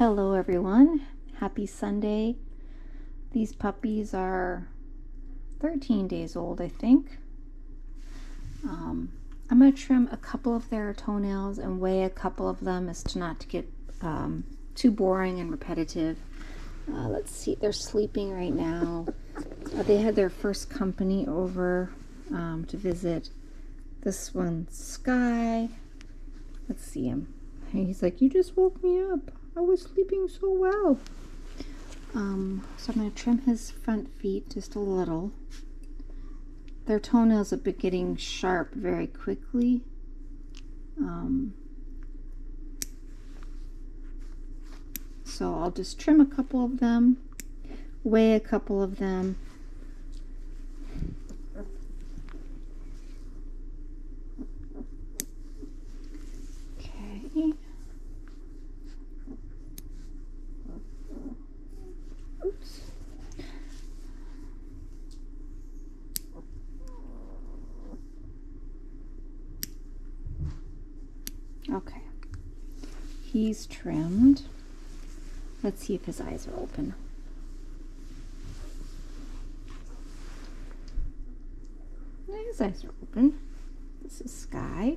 Hello everyone. Happy Sunday. These puppies are 13 days old, I think. Um, I'm going to trim a couple of their toenails and weigh a couple of them as to not to get um, too boring and repetitive. Uh, let's see, they're sleeping right now. Uh, they had their first company over um, to visit. This one's Sky. Let's see him. He's like, You just woke me up. I was sleeping so well. Um, so I'm going to trim his front feet just a little. Their toenails have been getting sharp very quickly. Um, so I'll just trim a couple of them, weigh a couple of them, Okay. He's trimmed. Let's see if his eyes are open. His eyes are open. This is Sky.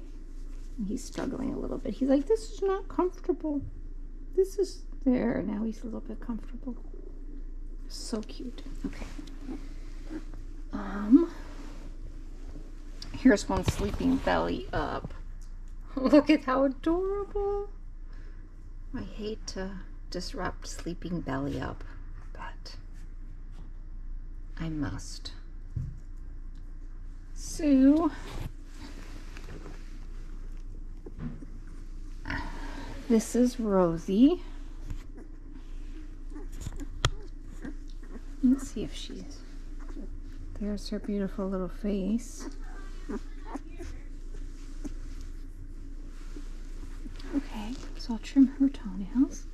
He's struggling a little bit. He's like, this is not comfortable. This is there. Now he's a little bit comfortable. So cute. Okay. Um, here's one sleeping belly up. Look at how adorable. I hate to disrupt sleeping belly up, but I must. So, this is Rosie. Let's see if she's, there's her beautiful little face. Okay, so I'll trim her toenails.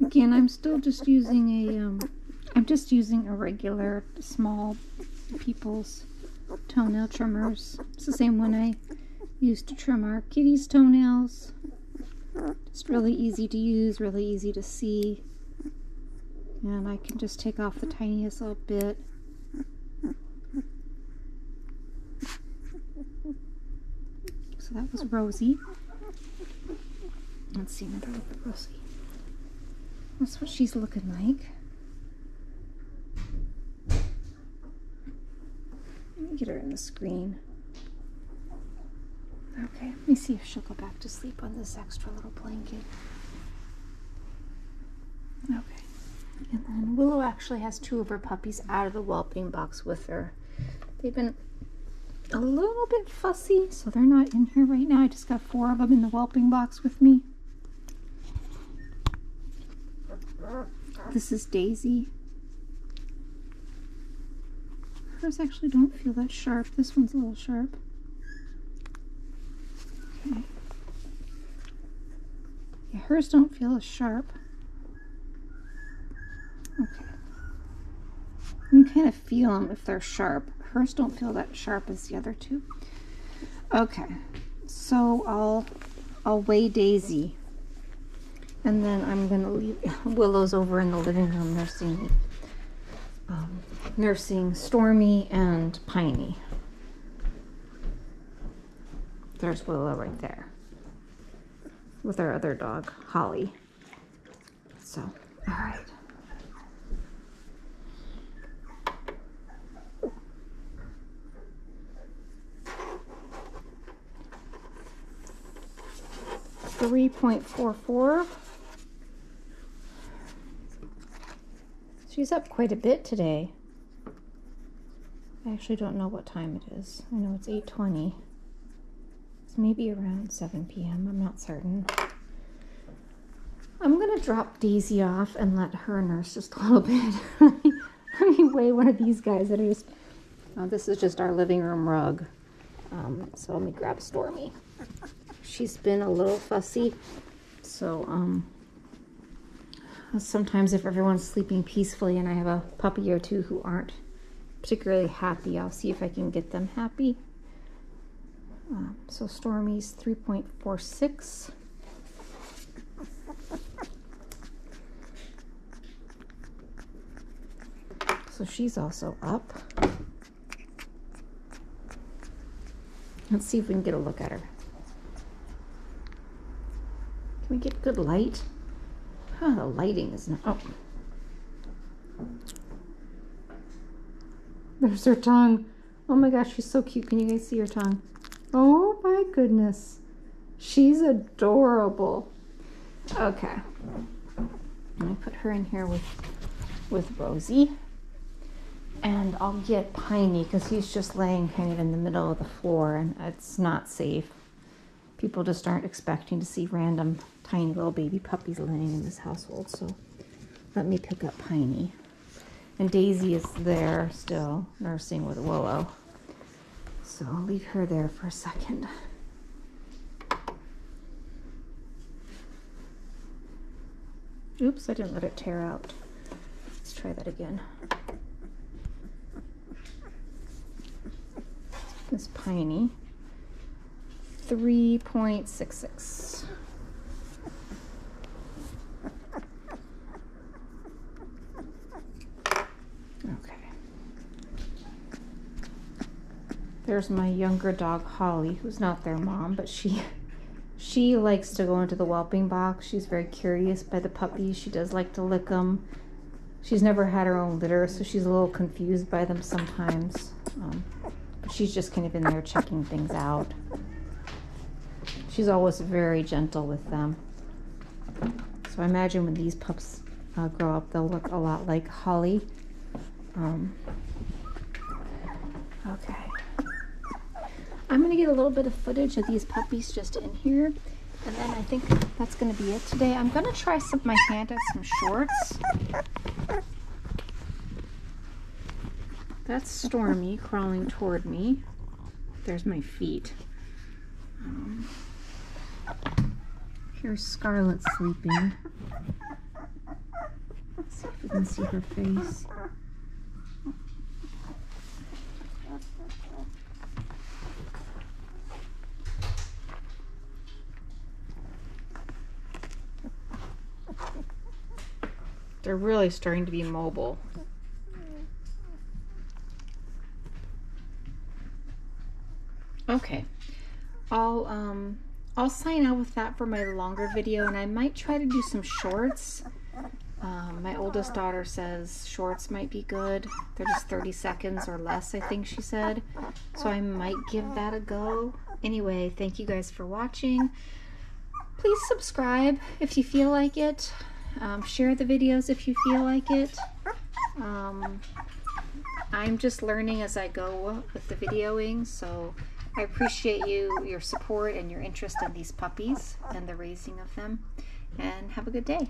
Again, I'm still just using a, um, I'm just using a regular small people's toenail trimmers. It's the same one I used to trim our kitty's toenails. Just really easy to use, really easy to see. And I can just take off the tiniest little bit. So that was Rosie. Let's see another look at Rosie. That's what she's looking like. Let me get her in the screen. Okay, let me see if she'll go back to sleep on this extra little blanket. Okay. And then Willow actually has two of her puppies out of the whelping box with her. They've been a little bit fussy, so they're not in here right now. I just got four of them in the whelping box with me. This is Daisy. Hers actually don't feel that sharp. This one's a little sharp. Okay. Yeah, hers don't feel as sharp. Okay. You can kind of feel them if they're sharp. Hers don't feel that sharp as the other two. Okay, so I'll I'll weigh Daisy, and then I'm gonna leave Willow's over in the living room nursing um, nursing Stormy and Piney. There's Willow right there with our other dog, Holly. So, all right. Three point four four. She's up quite a bit today. I actually don't know what time it is. I know it's 8.20. It's maybe around 7 p.m. I'm not certain. I'm going to drop Daisy off and let her nurse just a little bit. let me weigh one of these guys that are just... Oh, this is just our living room rug. Um, so let me grab Stormy. She's been a little fussy. So, um, sometimes if everyone's sleeping peacefully and I have a puppy or two who aren't particularly happy, I'll see if I can get them happy. Um, so Stormy's 3.46. So she's also up. Let's see if we can get a look at her. We get good light? Oh, the lighting is not. Oh. There's her tongue. Oh my gosh, she's so cute. Can you guys see her tongue? Oh my goodness. She's adorable. Okay. Let me put her in here with with Rosie. And I'll get Piney because he's just laying kind of in the middle of the floor and it's not safe. People just aren't expecting to see random tiny little baby puppies laying in this household. So let me pick up Piney. And Daisy is there still nursing with Willow. So I'll leave her there for a second. Oops, I didn't let it tare out. Let's try that again. This Piney. 3.66. Okay. There's my younger dog Holly, who's not their mom, but she she likes to go into the whelping box. She's very curious by the puppies. She does like to lick them. She's never had her own litter, so she's a little confused by them sometimes. Um, but she's just kind of in there checking things out. She's always very gentle with them. So I imagine when these pups uh, grow up, they'll look a lot like Holly. Um, okay. I'm going to get a little bit of footage of these puppies just in here. And then I think that's going to be it today. I'm going to try some my hand at some shorts. That's Stormy crawling toward me. There's my feet. Um, here's Scarlet sleeping. Let's see if we can see her face. They're really starting to be mobile. Okay, I'll um I'll sign out with that for my longer video, and I might try to do some shorts. Um, my oldest daughter says shorts might be good. They're just 30 seconds or less, I think she said. So I might give that a go. Anyway, thank you guys for watching. Please subscribe if you feel like it. Um, share the videos if you feel like it. Um, I'm just learning as I go with the videoing, so I appreciate you, your support and your interest in these puppies and the raising of them. And have a good day.